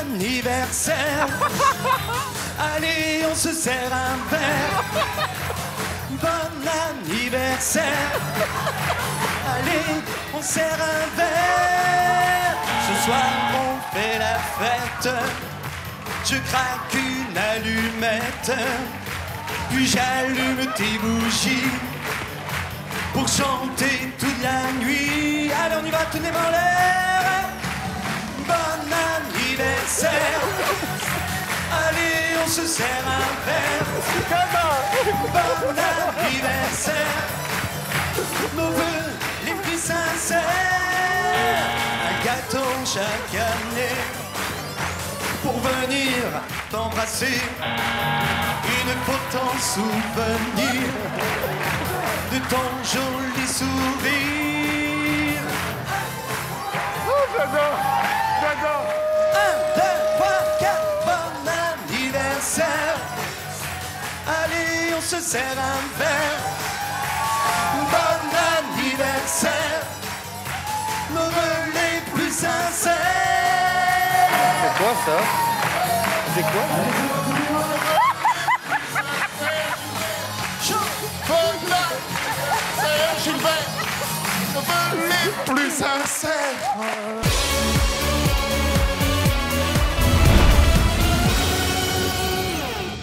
anniversaire. Allez, on se sert un verre. Bon anniversaire. Allez, on sert un verre. Ce soir, on fait la fête. Je craque une allumette. Puis j'allume tes bougies pour chanter toute la nuit. Allez, on y va, tenez en l'air. Se sert un verre. Bon anniversaire. Nos voeux les plus sincères. Un gâteau chaque année. Pour venir t'embrasser. Une photo en souvenir de ton joli sourire. J'adore on se sert un verre. Bon anniversaire. Nos voeux les plus sincères. C'est quoi ça? C'est quoi? Gilbert, nos voeux les plus sincères.